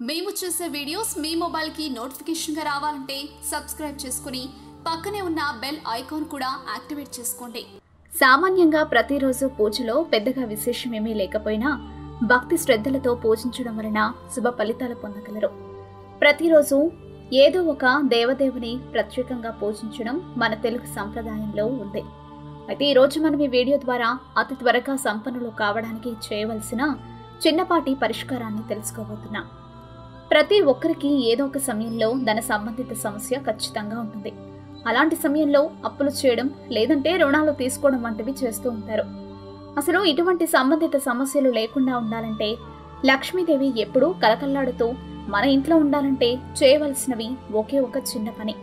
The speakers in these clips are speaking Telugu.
మేము చేసే వీడియోస్ మీ మొబైల్కి నోటిఫికేషన్గా రావాలంటే సబ్స్క్రైబ్ చేసుకుని పక్కనే ఉన్న బెల్ ఐకాన్ కూడా యాక్టివేట్ చేసుకోండి. సామాన్యంగా ప్రతిరోజు పూజలో పెద్దగా విశేషమేమీ లేకపోయినా భక్తి శ్రద్ధలతో పూజించడం వలన శుభ ఫలితాలు పొందగలరు. ప్రతిరోజు ఏదో ఒక దేవదేవుని ప్రత్యేకంగా పూజించడం మన తెలుగు సంప్రదాయంలో ఉంది. అయితే ఈరోజు మనం ఈ వీడియో ద్వారా అతి త్వరగా సంపన్నులు కావడానికి చేయవలసిన చిన్నపాటి పరిష్కారాన్ని తెలుసుకోబోతున్నాం. ప్రతి ఒక్కరికి ఏదో ఒక సమయంలో ధన సంబంధిత సమస్య ఖచ్చితంగా ఉంటుంది. అలాంటి సమయంలో అప్పులు చేయడం లేదంటే రుణాలు తీసుకోవడం వంటివి చేస్తూ ఉంటారు. అసలు ఇటువంటి సంబంధిత సమస్యలు లేకుండా ఉండాలంటే లక్ష్మీదేవి ఎప్పుడూ కలకల్లాడుతూ మన ఇంట్లో ఉండాలంటే చేయవలసినవి ఒకే ఒక చిన్న పని.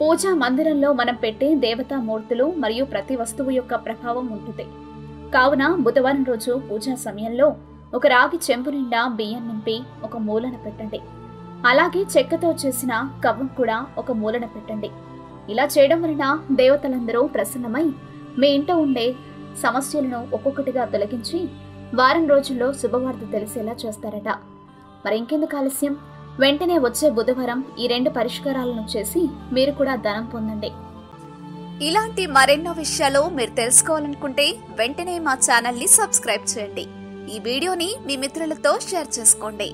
పూజా మందిరంలో మనం పెట్టే దేవతా మూర్తులు మరియు ప్రతి వస్తువు యొక్క ప్రభావం ఉంటుంది. కావున బుధవారం రోజు పూజా సమయంలో ఒక రాగి చెంపు నిండా బియ్యం నింపి ఒక మూలన పెట్టండి. అలాగే చెక్కతో చేసిన కవ్వం కూడా ఒక మూలన పెట్టండి. ఇలా చేయడం వలన దేవతలందరూ ప్రసన్నమై మీ ఇంట ఉండే సమస్యలను ఒక్కొక్కటిగా తొలగించి వారం రోజుల్లో శుభవార్త తెలిసేలా చేస్తారట. మరి ఇంకెందుకు ఆలస్యం? వెంటనే వచ్చే బుధవారం ఈ రెండు పరిష్కారాలను చేసి మీరు కూడా ధనం పొందండి. ఇలాంటి మరెన్నో విషయాలు మీరు తెలుసుకోవాలనుకుంటే వెంటనే మా ఛానల్ని సబ్స్క్రైబ్ చేయండి. ఈ వీడియోని మీ మిత్రులతో షేర్ చేసుకోండి.